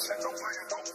Don't play don't